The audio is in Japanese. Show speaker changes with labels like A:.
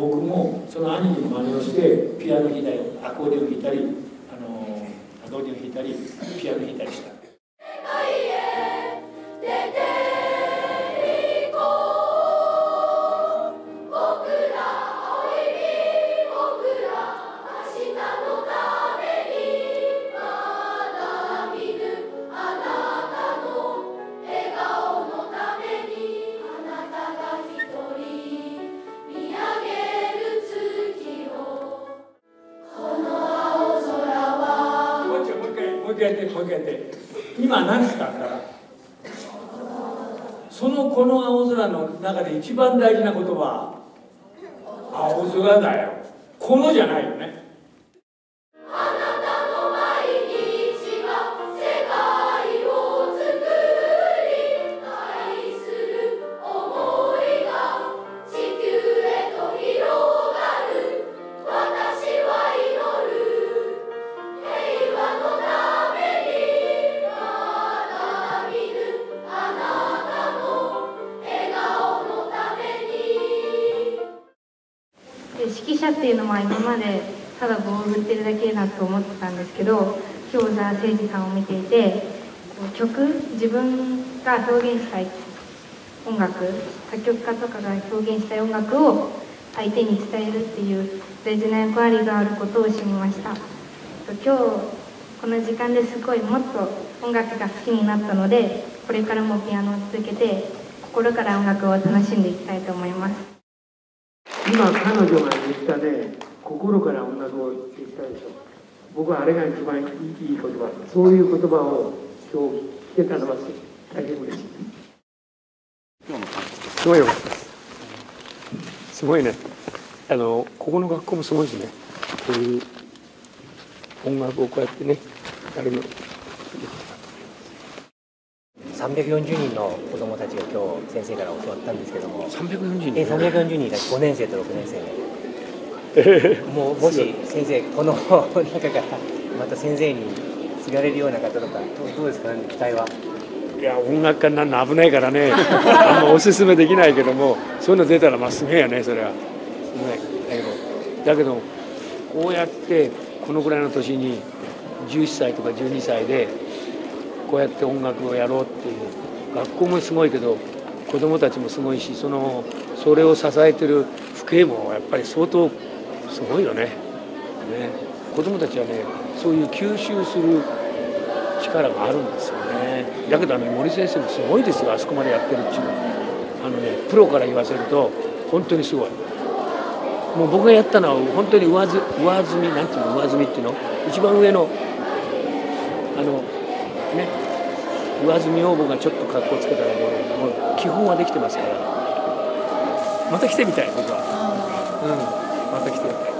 A: 僕もその兄貴の真似をしてピアノ弾いたりアコーディオン弾いたりあのアコーディオン弾いたりピアノ弾いたりした。けてもう一回やって。今何かあったらそのこの青空の中で一番大事な言葉青空だよ。このじゃないよね。
B: 指揮者っていうのは今までただ棒を振ってるだけだと思ってたんですけど今日小沢誠二さんを見ていて曲自分が表現したい音楽作曲家とかが表現したい音楽を相手に伝えるっていう大事な役割があることを知りました。今日この時間ですごいもっと音楽が好きになったのでこれからもピアノを続けて心から音楽を楽しんでいきたいと思います。
A: 今彼女が言ったね心から音楽を言ったでしょ。僕はあれが一番いい言葉そういう言葉を今日聞けたのは大変嬉しい。すごいよかったです。すごいね。あのここの学校もすごいですね。こういう音楽をこうやってねやるの。
C: 340人の子どもたちが今日先生から教わったんですけども。
A: 340人？
C: え340人が5年生と6年生で。もうもし先生この中からまた先生に継がれるような方とかどうですか？ね期待は？い
A: や音楽家になるの危ないからね。あんまおすすめできないけどもそういうの出たらまあすげえよねそれは、ね、だけどだけどこうやってこのぐらいの年に11歳とか12歳でこうやって音楽をやろうっていう学校もすごいけど子どもたちもすごいしそのそれを支えてる父兄もやっぱり相当すごいよね。ね子どもたちはねそういう吸収する力があるんですよね。だけどね森先生もすごいですよあそこまでやってるっていうのは。あのねプロから言わせると本当にすごい。もう僕がやったのは本当に上積上積みなんていうの上積みっていうの？一番上のあのね。上積み女房がちょっと格好つけたらもうもう基本はできてますから。また来てみたい僕は。うん。また来てみたい。